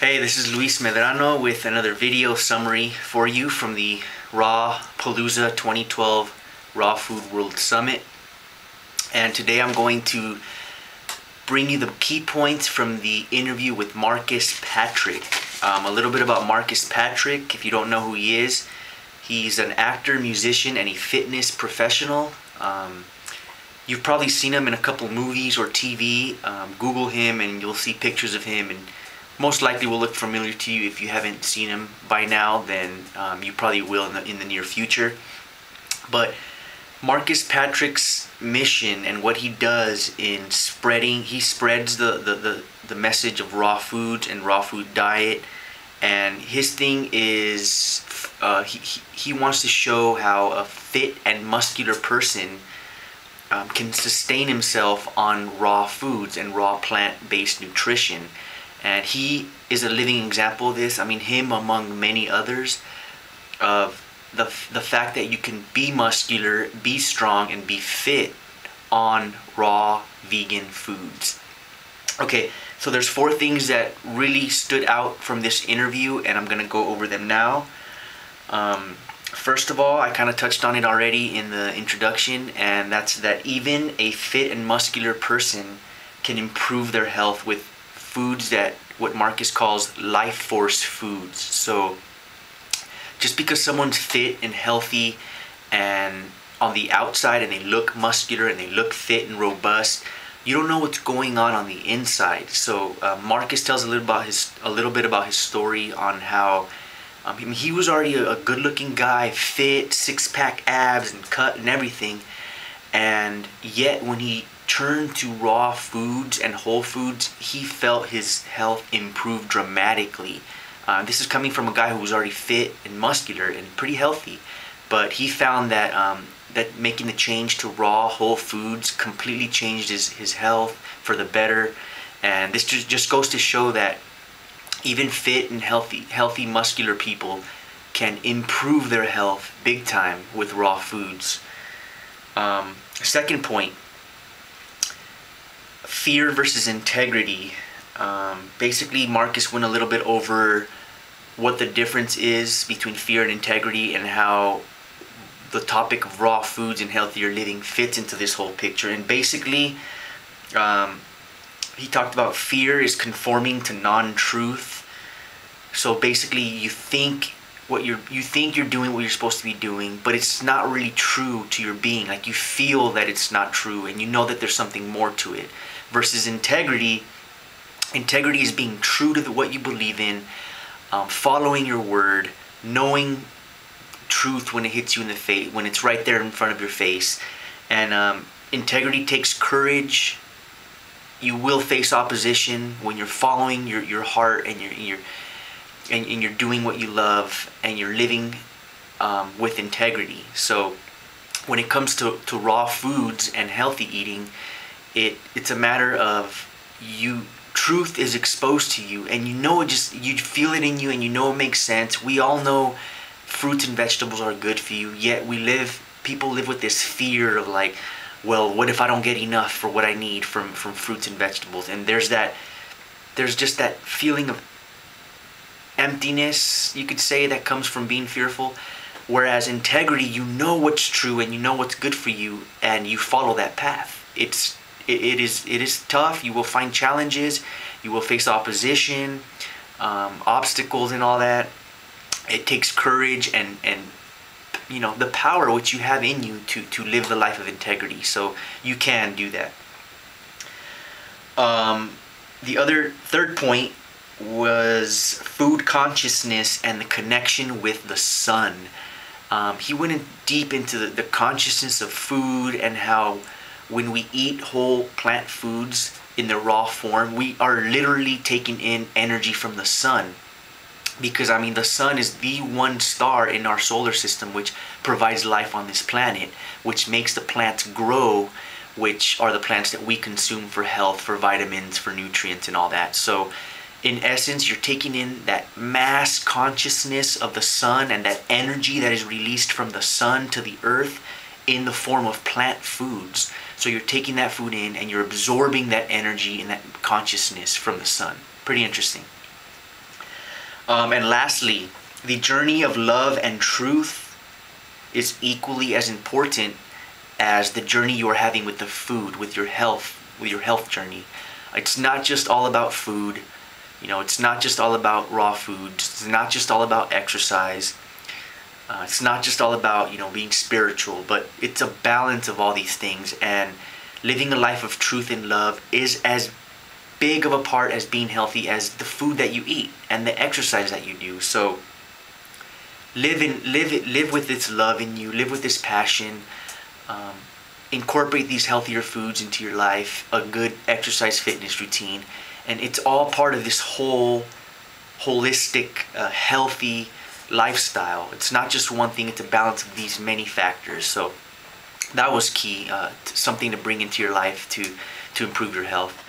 Hey, this is Luis Medrano with another video summary for you from the Raw Palooza 2012 Raw Food World Summit. And today I'm going to bring you the key points from the interview with Marcus Patrick. Um, a little bit about Marcus Patrick, if you don't know who he is, he's an actor, musician, and a fitness professional. Um, you've probably seen him in a couple movies or TV. Um, Google him and you'll see pictures of him and most likely will look familiar to you if you haven't seen him by now then um, you probably will in the, in the near future. But Marcus Patrick's mission and what he does in spreading he spreads the, the, the, the message of raw foods and raw food diet. And his thing is uh, he, he wants to show how a fit and muscular person um, can sustain himself on raw foods and raw plant-based nutrition and he is a living example of this. I mean, him among many others of the, the fact that you can be muscular, be strong, and be fit on raw vegan foods. Okay, so there's four things that really stood out from this interview, and I'm gonna go over them now. Um, first of all, I kind of touched on it already in the introduction, and that's that even a fit and muscular person can improve their health with foods that what Marcus calls life force foods. So just because someone's fit and healthy and on the outside and they look muscular and they look fit and robust, you don't know what's going on on the inside. So uh, Marcus tells a little about his a little bit about his story on how um, he was already a, a good-looking guy, fit, six-pack abs and cut and everything, and yet when he turned to raw foods and whole foods, he felt his health improve dramatically. Uh, this is coming from a guy who was already fit and muscular and pretty healthy, but he found that um, that making the change to raw whole foods completely changed his, his health for the better. And this just, just goes to show that even fit and healthy healthy muscular people can improve their health big time with raw foods. Um, second point, fear versus integrity. Um, basically, Marcus went a little bit over what the difference is between fear and integrity and how the topic of raw foods and healthier living fits into this whole picture. And basically, um, he talked about fear is conforming to non-truth. So basically, you think what you're you think you're doing what you're supposed to be doing, but it's not really true to your being. Like you feel that it's not true, and you know that there's something more to it versus integrity. Integrity is being true to the, what you believe in, um, following your word, knowing truth when it hits you in the face, when it's right there in front of your face. And um, integrity takes courage. You will face opposition when you're following your, your heart and you're, you're and, and you're doing what you love and you're living um, with integrity. So when it comes to, to raw foods and healthy eating, it it's a matter of you truth is exposed to you and you know it just you feel it in you and you know it makes sense we all know fruits and vegetables are good for you yet we live people live with this fear of like well what if i don't get enough for what i need from from fruits and vegetables and there's that there's just that feeling of emptiness you could say that comes from being fearful whereas integrity you know what's true and you know what's good for you and you follow that path it's it, it is it is tough. You will find challenges. You will face opposition, um, obstacles, and all that. It takes courage and and you know the power which you have in you to to live the life of integrity. So you can do that. Um, the other third point was food consciousness and the connection with the sun. Um, he went in deep into the, the consciousness of food and how when we eat whole plant foods in the raw form, we are literally taking in energy from the sun. Because, I mean, the sun is the one star in our solar system which provides life on this planet, which makes the plants grow, which are the plants that we consume for health, for vitamins, for nutrients, and all that. So, in essence, you're taking in that mass consciousness of the sun and that energy that is released from the sun to the earth in the form of plant foods. So you're taking that food in and you're absorbing that energy and that consciousness from the sun. Pretty interesting. Um, and lastly, the journey of love and truth is equally as important as the journey you are having with the food, with your health, with your health journey. It's not just all about food. You know, it's not just all about raw food. It's not just all about exercise. Uh, it's not just all about you know being spiritual, but it's a balance of all these things. And living a life of truth and love is as big of a part as being healthy as the food that you eat and the exercise that you do. So live in live live with this love in you. Live with this passion. Um, incorporate these healthier foods into your life. A good exercise fitness routine, and it's all part of this whole holistic, uh, healthy lifestyle. It's not just one thing, it's a balance of these many factors. So that was key, uh, something to bring into your life to, to improve your health.